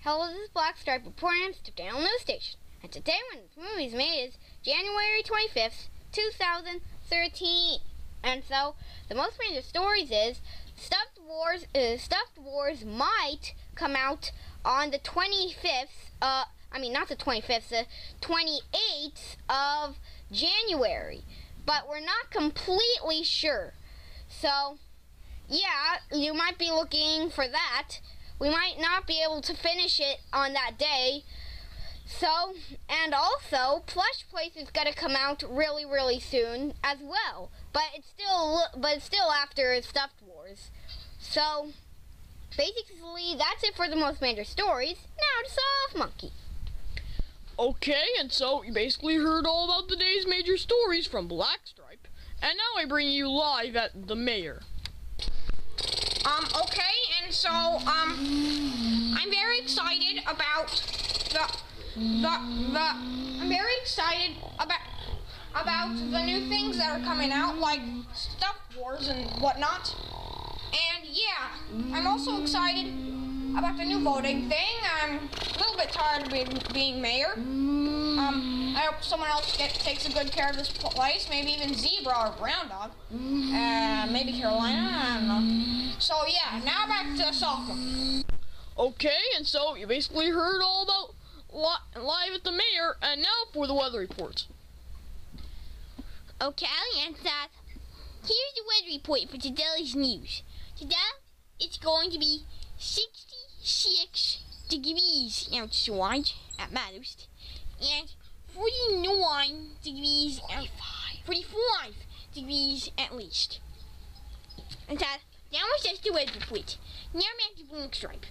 Hello, this is Black Stripe reporting on the News Station. And today, when this movie is made, is January 25th, 2013. And so, the most major stories is Stuffed Wars. Uh, Stuffed Wars might come out on the 25th. Uh, I mean, not the 25th, the 28th of January. But we're not completely sure. So, yeah, you might be looking for that. We might not be able to finish it on that day. So, and also, Plush Place is gonna come out really, really soon as well. But it's still, but it's still after Stuffed Wars. So, basically, that's it for the most major stories. Now to Soft Monkey. Okay, and so you basically heard all about the day's major stories from Blackstripe. And now I bring you live at the mayor. Um, okay, and so, um, I'm very excited about the, the, the, I'm very excited about, about the new things that are coming out, like Stuff Wars and whatnot. And yeah, I'm also excited about the new voting thing. I'm a little bit tired of being, being mayor. Um, I hope someone else get, takes a good care of this place, maybe even Zebra or Brown Dog. Uh, maybe Carolina, I don't know. So yeah, now back to softball. Okay, and so you basically heard all about li- live at the mayor, and now for the weather reports. Okay, and that. Here's the weather report for today's news. Today, it's going to be 66 degrees outside at most, and 49 degrees out, 45 degrees at least. And that, that was just the weather report. Now back to Black Stripe.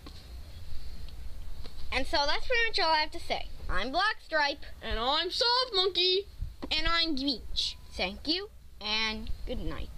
And so that's pretty much all I have to say. I'm Black Stripe, And I'm Soft Monkey. and I'm Grinch. Thank you, and good night.